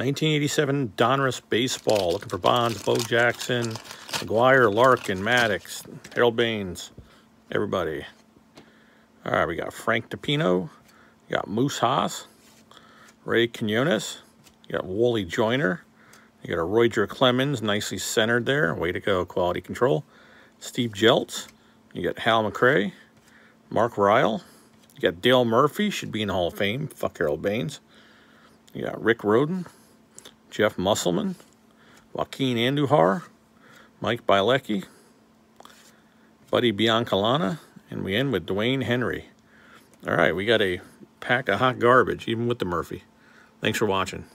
1987 Donruss Baseball. Looking for Bonds, Bo Jackson, McGwire, Larkin, Maddux, Harold Baines, everybody. All right, we got Frank DiPino. You got Moose Haas, Rey Quinones. You got Wally Joyner. You got a Roger Clemens, nicely centered there. Way to go, quality control. Steve Jeltz. You got Hal McRae. Mark Ryal. You got Dale Murphy, should be in the Hall of Fame. Fuck Harold Baines. You got Rick Rhoden. Jeff Musselman. Joaquin Andujar. Mike Bielecki. Buddy Biancalana. And we end with Dwayne Henry. All right, we got a pack of hot garbage, even with the Murphy. Thanks for watching.